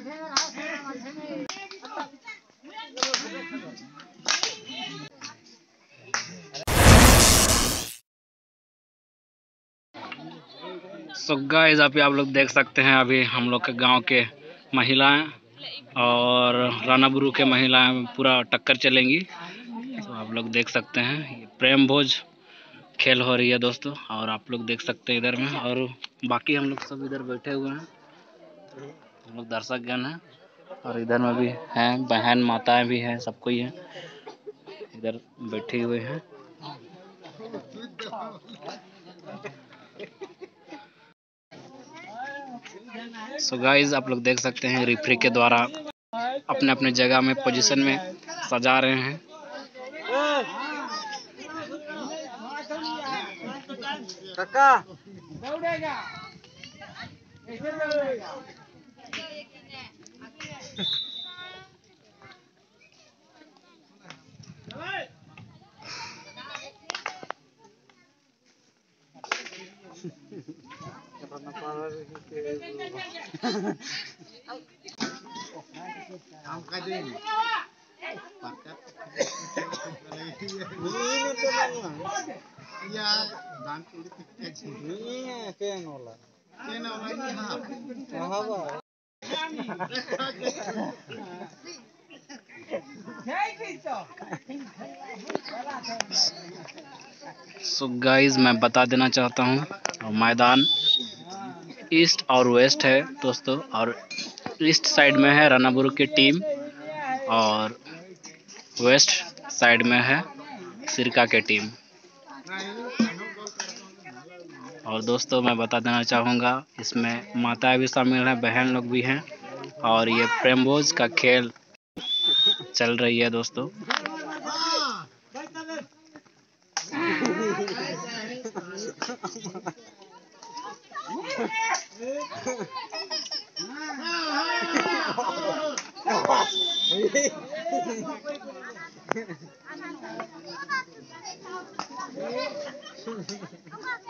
So guys अभी आप लोग देख सकते हैं, अभी हम लोग के गाँव के महिलाएँ और राना रानाबुरु के महिलाएँ पूरा टक्कर चलेंगी। तो आप लोग देख सकते हैं प्रेम भोज खेल हो रही है दोस्तों, और आप लोग देख सकते हैं इधर में, और बाकी हम लोग सब इधर बैठे हुए हैं। हम लोग दर्शक गण हैं और इधर में भी हैं, बहन माताएँ भी हैं, सब कोई है। इधर बैठे हुए हैं। सो so गाइस आप लोग देख सकते हैं रिफरी के द्वारा अपने अपने जगह में पोजीशन में सजा रहे हैं। Kamu kajian. Pakat. Ya, dan politik kajian. Ini kayak ini hap. Apa? So so guys मैं बता देना चाहता हूँ मैदान ईस्ट और वेस्ट है दोस्तों, और ईस्ट साइड में है रानाबुरु की टीम और वेस्ट साइड में है सिरका की टीम और दोस्तों, मैं बता देना चाहूँगा, इसमें माताएँ भी शामिल हैं, बहन लोग भी हैं, और ये प्रेमभोज का खेल चल रही है दोस्तों।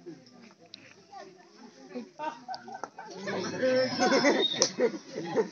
Yeah.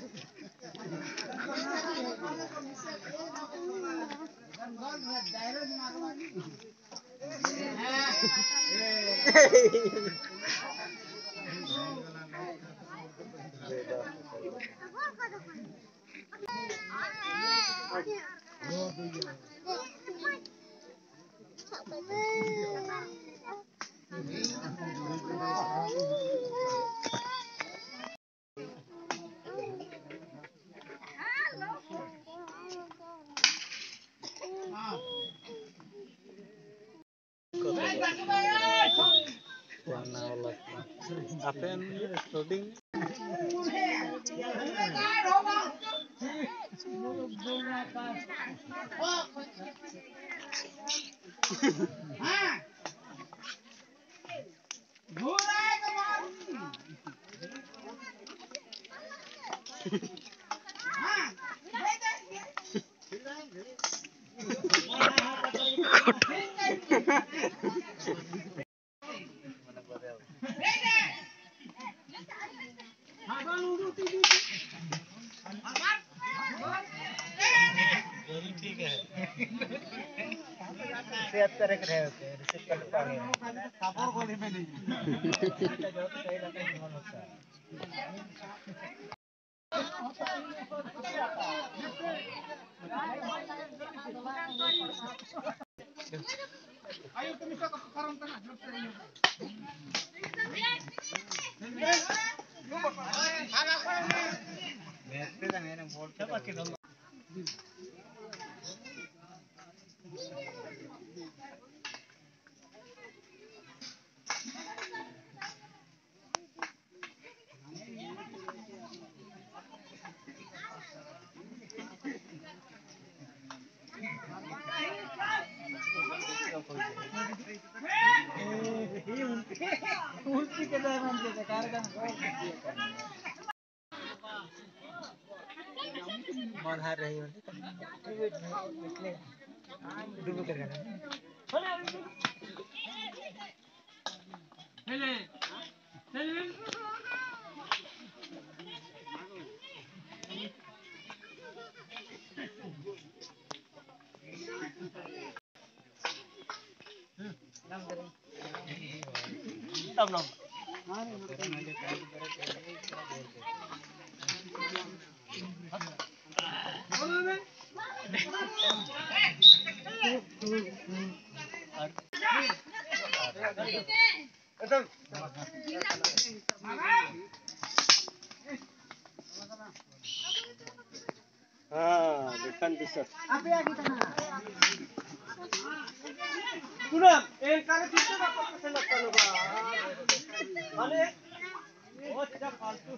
Ah! छिहत्तर एक रहे होते रिसीव कर पाए सापोर गोली में नहीं Ayo pemirsa ke karung tengah grup saya. Anak saya ini. Mestre también en bolsa. हार रही होली डूब कर तब ना हाँ डिफेंस दिसत पुनः एक कार्य कितने का पसंद लगता लोग अरे बहुत क्या फालतू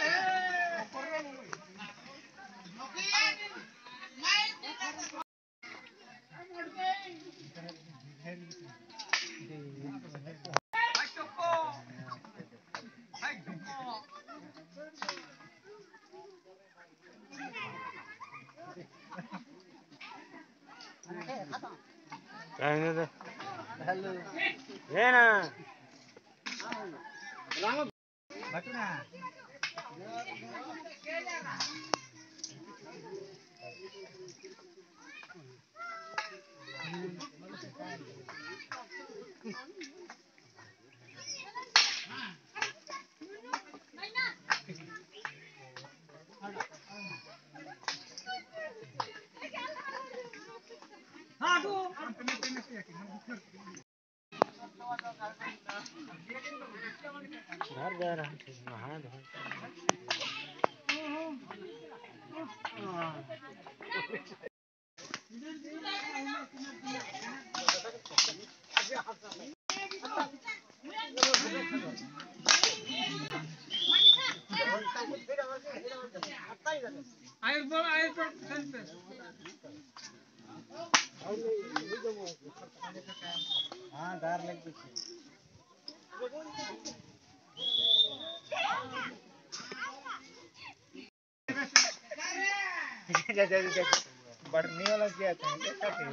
और और हूँ नहा धो हाँ गार लग गई। बढ़ने वाला क्या था कैसा थे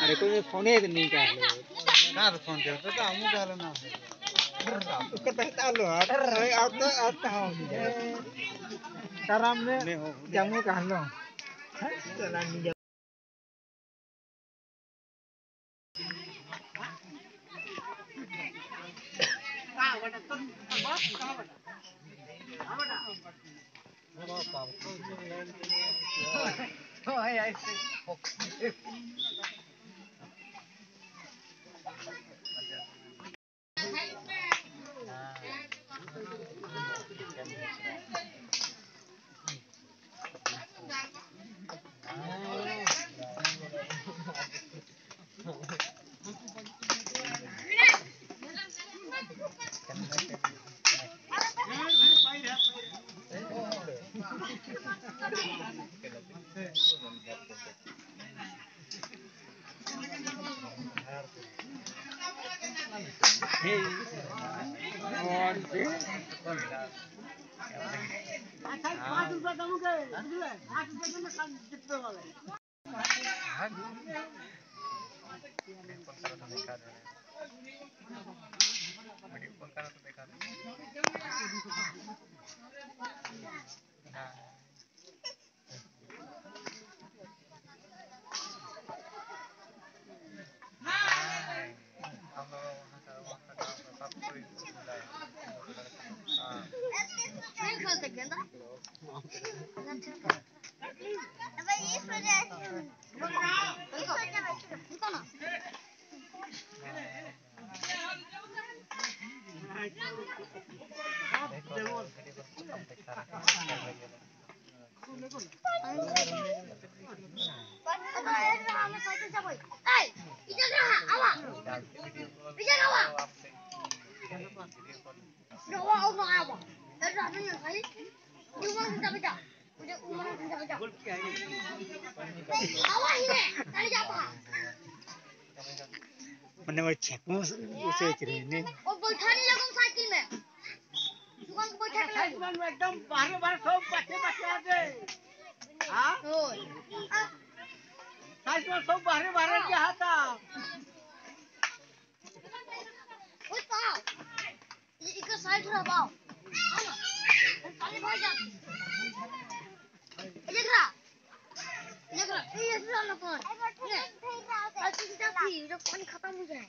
अरे कोई फ़ोन ही नहीं कर ले ना तो फ़ोन कर तो हम कर ना उसका पहचान लो अब तो अब तो हम आराम में जम्मू का लो Oh, I see. আচ্ছা পাঁচ রুপিয়া দাম আট রুপিয়া দাম জিততে বলে वो उसे करे ने और बैठा नहीं लगो साइकिल में दुकान को बैठा के लगे एकदम बाहर बाहर सब बच्चे बच्चे आ गए हाँ साइड में सब बाहर बाहर के हाथा ओए पाओ ये इधर साइड रहा पाओ पानी भर जा ये देख रहा ये देख रहा ये ऐसे ना कौन ये आज की जब की जब पानी खत्म हो जाए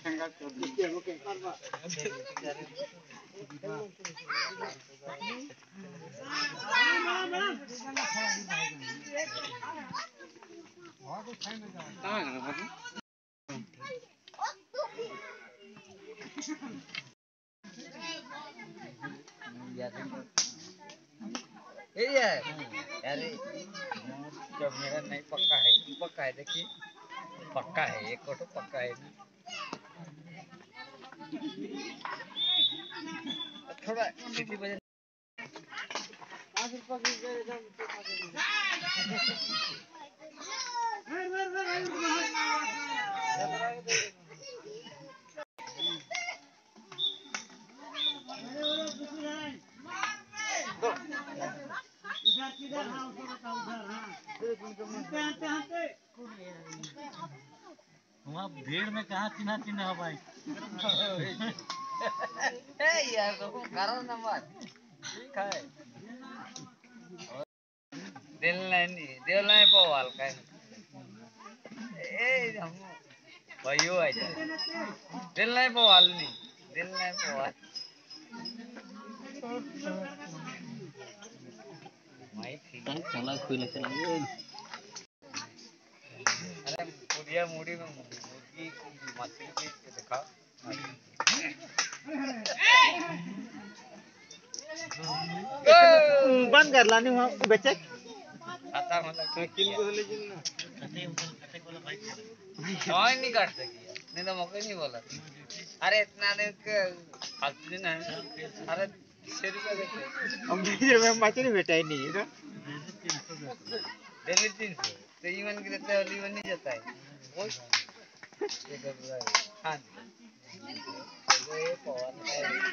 ঠেঙ্গা अरे जब पक्का पक्का देखिए पक्का है एक फ़ोटो पक्का है ना? थोड़ा सिटी बजे वहाँ भीड़ में कहाँ चिन्हा चिन्हा हो भाई? ए यार तो करो ना बात ठीक है दिल नहीं दिल नहीं पवाल काय ए हम भयो आहे दिल नाही पवाल नी दिल नाही पवाल माहिती चला खुले चला अरे पुड़िया मुड़ी में मुर्गी मछली के दिखा बंद कर लानी वहाँ बेचे खाता मतलब किल को ले जिन और नहीं काट सकी नहीं तो मौका नहीं बोला। अरे इतना दिन फालतू दिन है। अरे हम मछली बेटा ही नहीं है डेली तीन सौ। तो ईवन की देते हैं ईवन नहीं जाता है। वो ये कर रहा है। हाँ। चलो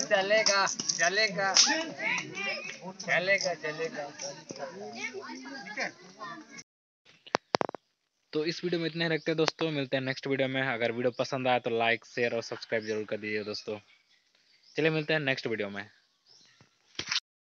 चलेगा चलेगा चलेगा चलेगा तो इस वीडियो में इतने ही रखते हैं दोस्तों। मिलते हैं नेक्स्ट वीडियो में। अगर वीडियो पसंद आया तो लाइक शेयर और सब्सक्राइब ज़रूर कर दीजिए दोस्तों। चलिए मिलते हैं नेक्स्ट वीडियो में।